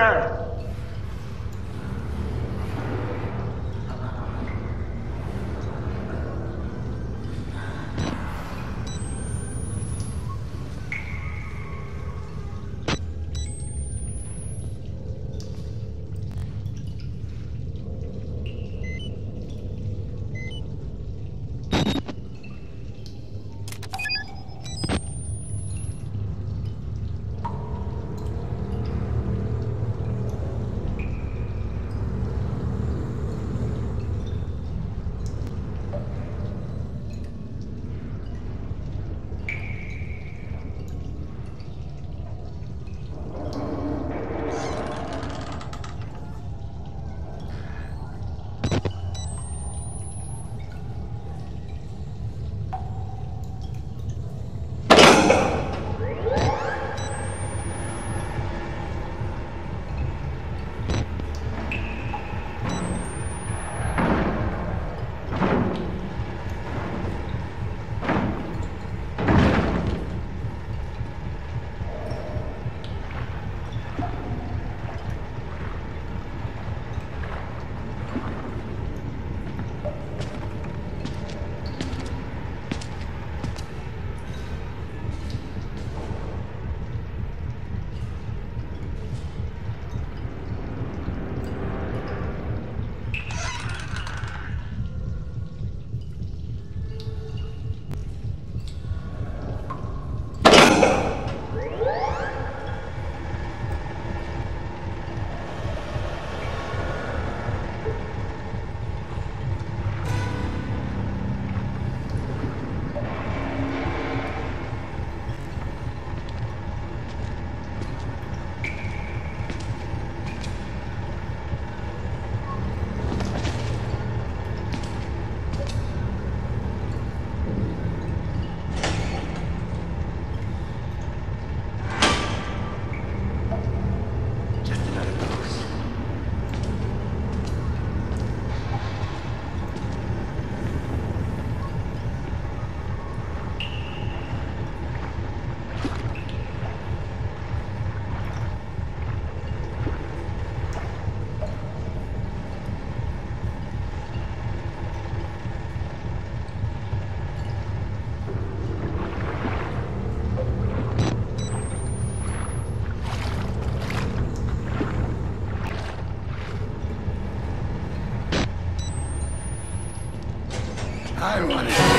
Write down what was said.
Who's It.